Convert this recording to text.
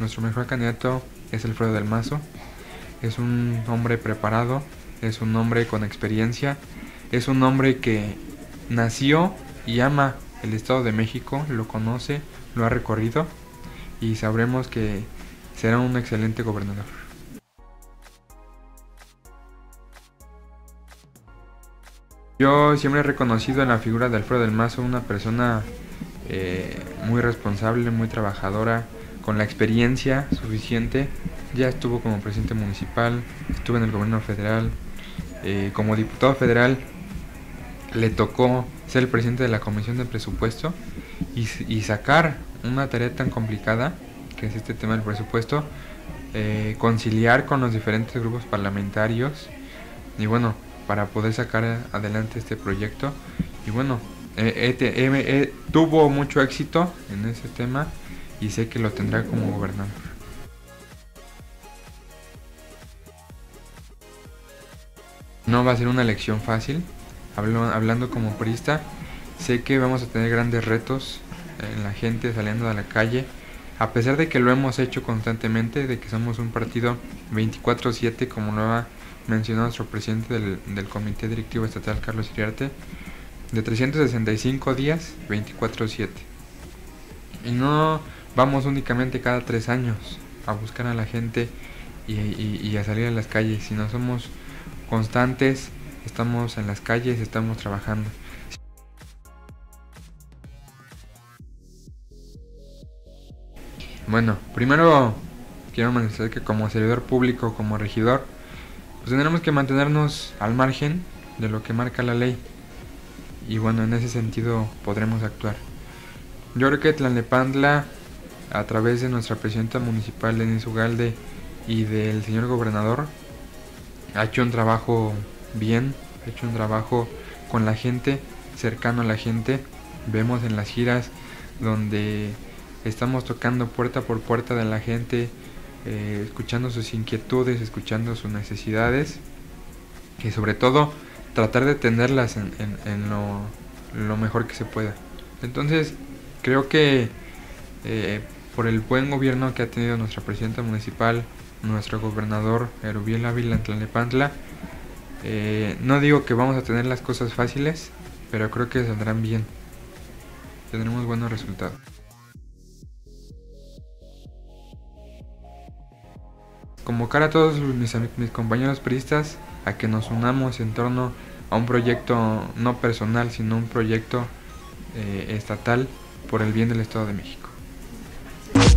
nuestro mejor candidato es Alfredo del Mazo. Es un hombre preparado, es un hombre con experiencia, es un hombre que nació y ama el Estado de México, lo conoce, lo ha recorrido y sabremos que será un excelente gobernador. Yo siempre he reconocido en la figura de Alfredo del Mazo una persona eh, muy responsable, muy trabajadora, con la experiencia suficiente. Ya estuvo como presidente municipal, estuvo en el gobierno federal, eh, como diputado federal le tocó ser el presidente de la Comisión de Presupuesto y, sacar una tarea tan complicada que es este tema del presupuesto, eh, conciliar con los diferentes grupos parlamentarios y bueno, para poder sacar adelante este proyecto. Y bueno, tuvo mucho éxito en ese tema y sé que lo tendrá como gobernador. No va a ser una elección fácil, hablando como priista, sé que vamos a tener grandes retos en la gente saliendo a la calle, a pesar de que lo hemos hecho constantemente, de que somos un partido 24/7 como lo ha mencionado nuestro presidente del, Comité Directivo Estatal, Carlos Iriarte, de 365 días, 24/7. Y no vamos únicamente cada tres años a buscar a la gente y, a salir a las calles, sino somos constantes, estamos en las calles, estamos trabajando. Bueno, primero quiero manifestar que como servidor público, como regidor, pues tendremos que mantenernos al margen de lo que marca la ley. Y bueno, en ese sentido podremos actuar. Yo creo que a través de nuestra presidenta municipal Denise Ugalde y del señor gobernador ha hecho un trabajo bien, ha hecho un trabajo con la gente, cercano a la gente. Vemos en las giras donde estamos tocando puerta por puerta de la gente, eh, escuchando sus inquietudes, escuchando sus necesidades y sobre todo tratar de atenderlas en, lo, lo, mejor que se pueda. Entonces creo que eh, por el buen gobierno que ha tenido nuestra presidenta municipal, nuestro gobernador Erubiel Ávila Tlalnepantla. Eh, no digo que vamos a tener las cosas fáciles, pero creo que saldrán bien. Tendremos buenos resultados. Convocar a todos mis, compañeros priistas a que nos unamos en torno a un proyecto no personal, sino un proyecto eh, estatal por el bien del Estado de México.